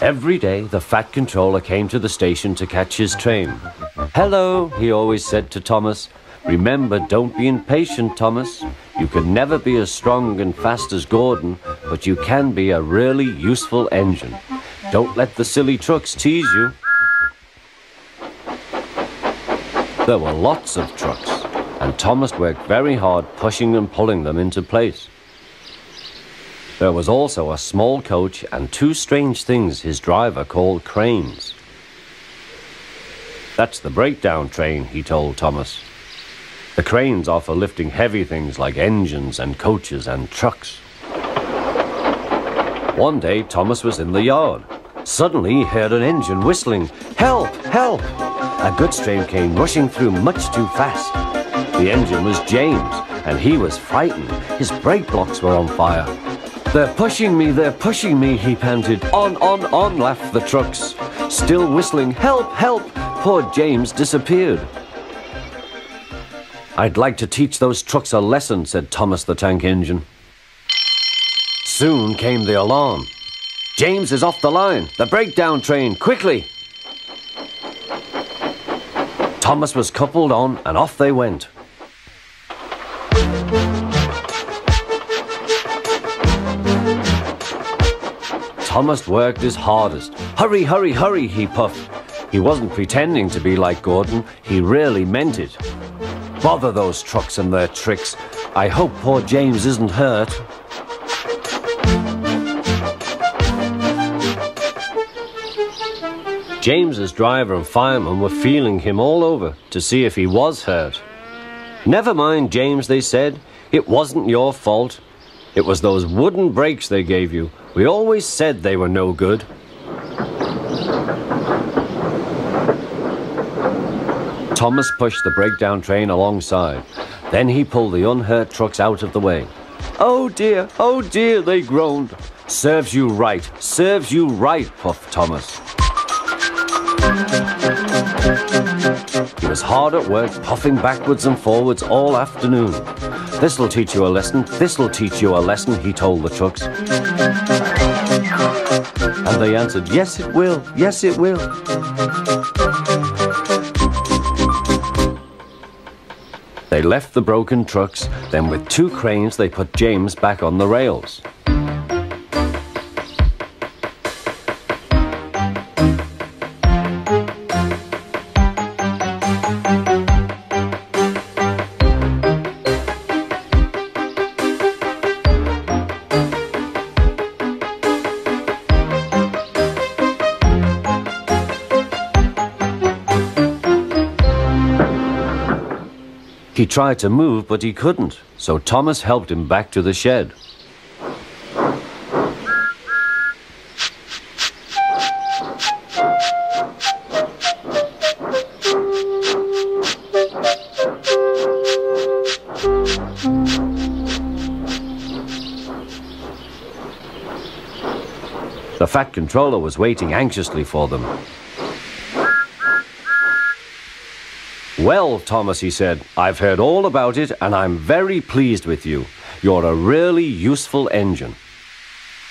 Every day, the Fat Controller came to the station to catch his train. Hello, he always said to Thomas. Remember, don't be impatient, Thomas. You can never be as strong and fast as Gordon, but you can be a really useful engine. Don't let the silly trucks tease you. There were lots of trucks, and Thomas worked very hard pushing and pulling them into place. There was also a small coach and two strange things his driver called cranes. That's the breakdown train, he told Thomas. The cranes are for lifting heavy things like engines and coaches and trucks. One day, Thomas was in the yard. Suddenly, he heard an engine whistling, Help! Help! A goods train came rushing through much too fast. The engine was James, and he was frightened. His brake blocks were on fire. They're pushing me, they're pushing me, he panted. On, on, on, laughed the trucks. Still whistling, help, help! Poor James disappeared. I'd like to teach those trucks a lesson, said Thomas the tank engine. Soon came the alarm. James is off the line. The breakdown train, quickly! Thomas was coupled on and off they went. Thomas worked his hardest. Hurry, hurry, hurry, he puffed. He wasn't pretending to be like Gordon, he really meant it. Bother those trucks and their tricks. I hope poor James isn't hurt. James's driver and fireman were feeling him all over to see if he was hurt. Never mind, James, they said. It wasn't your fault. It was those wooden brakes they gave you. We always said they were no good. Thomas pushed the breakdown train alongside. Then he pulled the unhurt trucks out of the way. Oh dear, oh dear, they groaned. Serves you right, serves you right, puffed Thomas. Was hard at work, puffing backwards and forwards all afternoon. This'll teach you a lesson, this'll teach you a lesson, he told the trucks. And they answered, yes it will, yes it will. They left the broken trucks, then with two cranes they put James back on the rails. He tried to move, but he couldn't, so Thomas helped him back to the shed. The Fat Controller was waiting anxiously for them. Well, Thomas, he said, I've heard all about it and I'm very pleased with you. You're a really useful engine.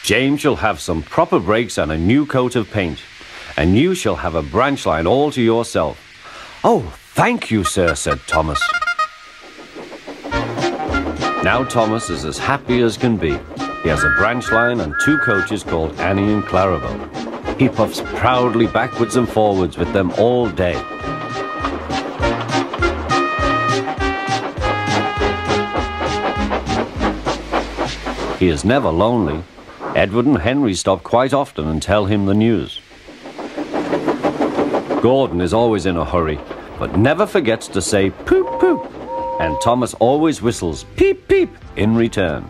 James shall have some proper brakes and a new coat of paint. And you shall have a branch line all to yourself. Oh, thank you, sir, said Thomas. Now Thomas is as happy as can be. He has a branch line and two coaches called Annie and Clarabel. He puffs proudly backwards and forwards with them all day. He is never lonely. Edward and Henry stop quite often and tell him the news. Gordon is always in a hurry, but never forgets to say poop poop, and Thomas always whistles peep peep in return.